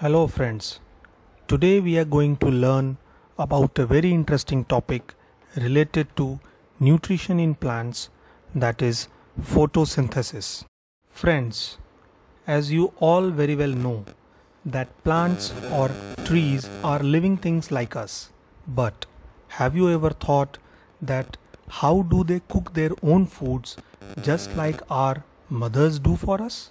Hello, friends. Today we are going to learn about a very interesting topic related to nutrition in plants that is photosynthesis. Friends, as you all very well know, that plants or trees are living things like us. But have you ever thought that how do they cook their own foods just like our mothers do for us?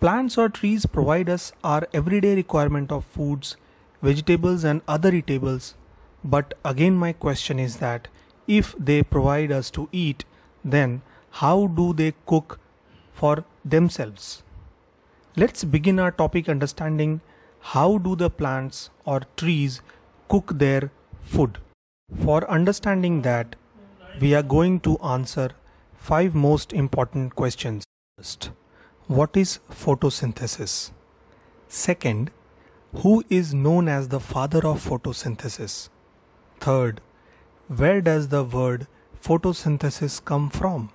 Plants or trees provide us our everyday requirement of foods, vegetables, and other eatables. But again, my question is that if they provide us to eat, then how do they cook for themselves? Let's begin our topic understanding how do the plants or trees cook their food. For understanding that, we are going to answer five most important questions. First, what is photosynthesis? Second, who is known as the father of photosynthesis? Third, where does the word photosynthesis come from?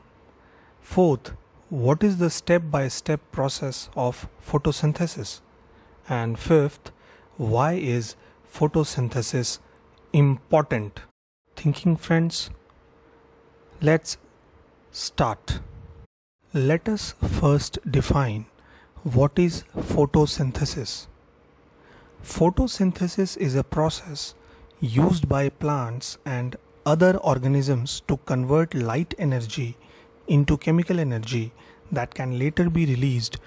Fourth, what is the step by step process of photosynthesis? And fifth, why is photosynthesis important? Thinking friends, let's start. Let us first define what is photosynthesis. Photosynthesis is a process used by plants and other organisms to convert light energy into chemical energy that can later be released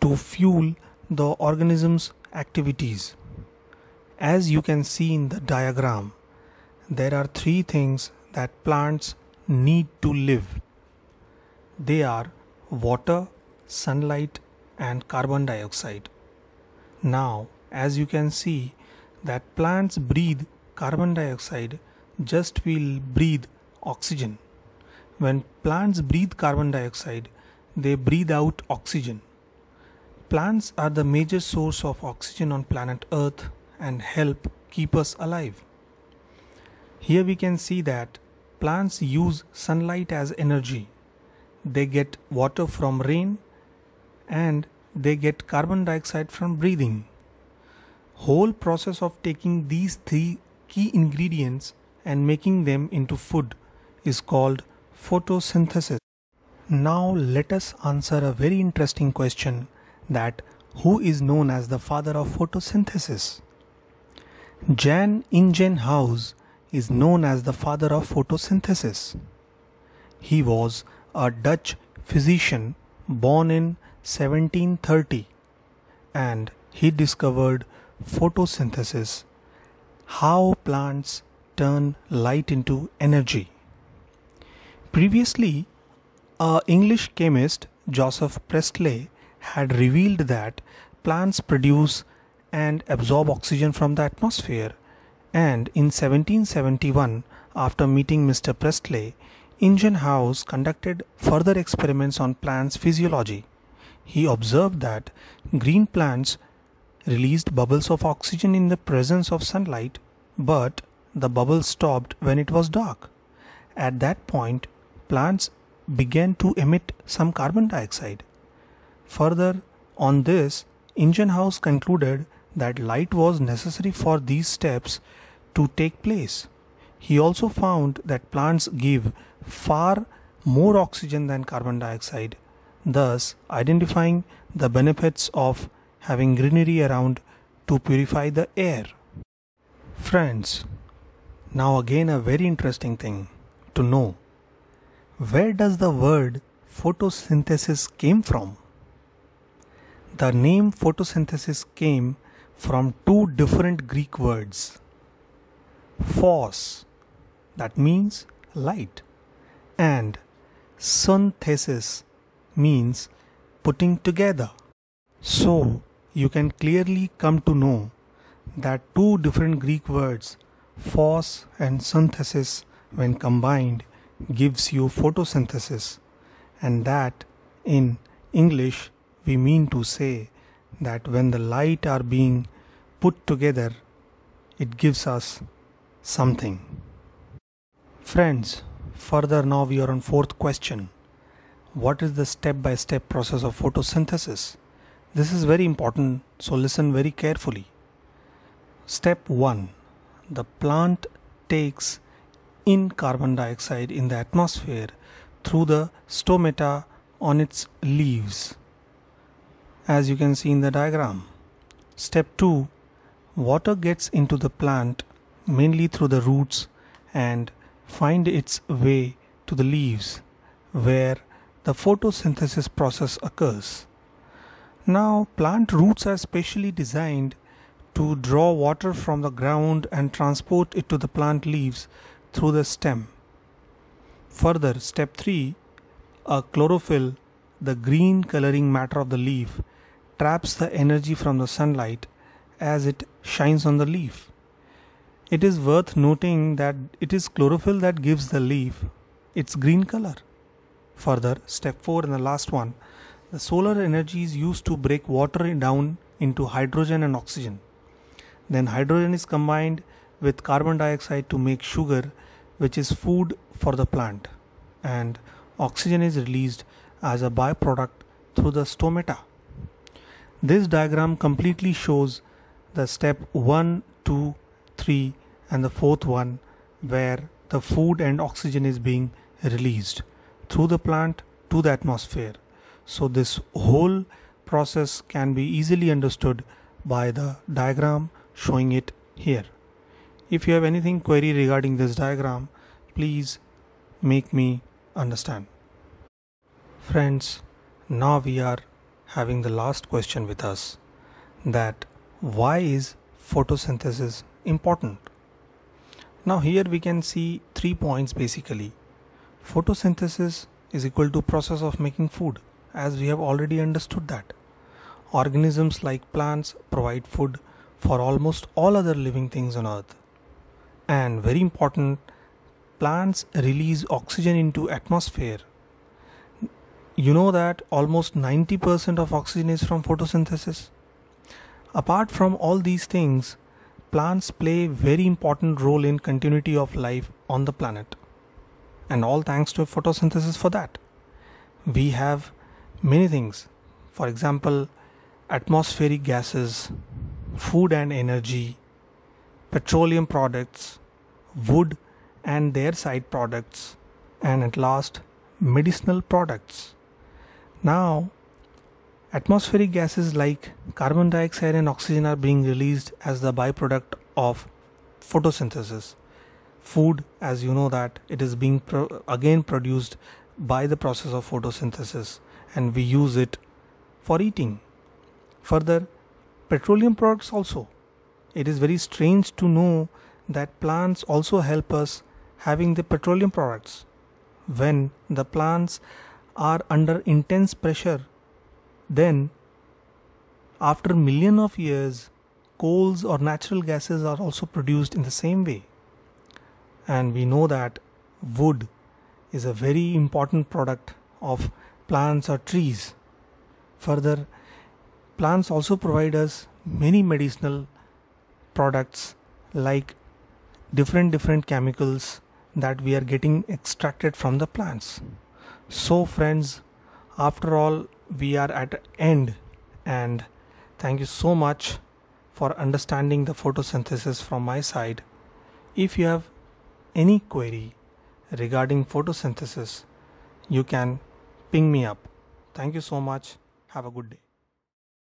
to fuel the organism's activities. As you can see in the diagram, there are three things that plants need to live. They are water, sunlight, and carbon dioxide. Now, as you can see, that plants breathe carbon dioxide just will breathe oxygen. When plants breathe carbon dioxide, they breathe out oxygen. Plants are the major source of oxygen on planet Earth and help keep us alive. Here we can see that plants use sunlight as energy. They get water from rain and they get carbon dioxide from breathing. Whole process of taking these three key ingredients and making them into food is called photosynthesis. Now let us answer a very interesting question that who is known as the father of photosynthesis? Jan Ingenhousz is known as the father of photosynthesis. He was a Dutch physician born in 1730 and he discovered photosynthesis, how plants turn light into energy. Previously, a English chemist Joseph Priestley had revealed that plants produce and absorb oxygen from the atmosphere and in 1771 after meeting Mr. Priestley Ingenhousz conducted further experiments on plants physiology. He observed that green plants released bubbles of oxygen in the presence of sunlight, but the bubbles stopped when it was dark. At that point, plants began to emit some carbon dioxide. Further on this, Ingenhousz concluded that light was necessary for these steps to take place. He also found that plants give far more oxygen than carbon dioxide, thus identifying the benefits of having greenery around to purify the air. Friends, now again a very interesting thing to know. Where does the word photosynthesis came from? The name photosynthesis came from two different Greek words. Phos, that means light, and synthesis means putting together. So, you can clearly come to know that two different Greek words, phos and synthesis, when combined, gives you photosynthesis, and that in English we mean to say that when the light are being put together, it gives us something. Friends, further now we are on fourth question. What is the step by step process of photosynthesis? This is very important So listen very carefully. Step 1 The plant takes in carbon dioxide in the atmosphere through the stomata on its leaves as you can see in the diagram. Step 2 Water gets into the plant mainly through the roots and find its way to the leaves where the photosynthesis process occurs. Now plant roots are specially designed to draw water from the ground and transport it to the plant leaves through the stem. Further, step 3 a chlorophyll, the green coloring matter of the leaf, traps the energy from the sunlight as it shines on the leaf. It is worth noting that it is chlorophyll that gives the leaf its green color. Further, step 4 and the last one, the solar energy is used to break water down into hydrogen and oxygen. Then hydrogen is combined with carbon dioxide to make sugar which is food for the plant and oxygen is released as a byproduct through the stomata. This diagram completely shows the step 1, 2, 3 and the fourth one where the food and oxygen is being released through the plant to the atmosphere. So this whole process can be easily understood by the diagram showing it here. If you have anything query regarding this diagram, please make me understand. Friends, now we are having the last question with us that why is photosynthesis important? Now here we can see three points basically. Photosynthesis is equal to process of making food as we have already understood that. Organisms like plants provide food for almost all other living things on earth. And very important, plants release oxygen into atmosphere you know that almost 90% of oxygen is from photosynthesis apart from all these things plants play very important role in continuity of life on the planet. And all thanks to photosynthesis for that. We have many things. For example atmospheric gases food and energy petroleum products wood and their side products, and at last, medicinal products. Now, atmospheric gases like carbon dioxide and oxygen are being released as the byproduct of photosynthesis. Food, as you know, that it is being pro- again produced by the process of photosynthesis, and we use it for eating. Further, petroleum products also. It is very strange to know that plants also help us having the petroleum products. When the plants are under intense pressure, then after million of years, coals or natural gases are also produced in the same way. And we know that wood is a very important product of plants or trees. Further, plants also provide us many medicinal products like different different chemicals that we are getting extracted from the plants so friends after all we are at end. And thank you so much for understanding the photosynthesis from my side. If you have any query regarding photosynthesis you can ping me up. Thank you so much. Have a good day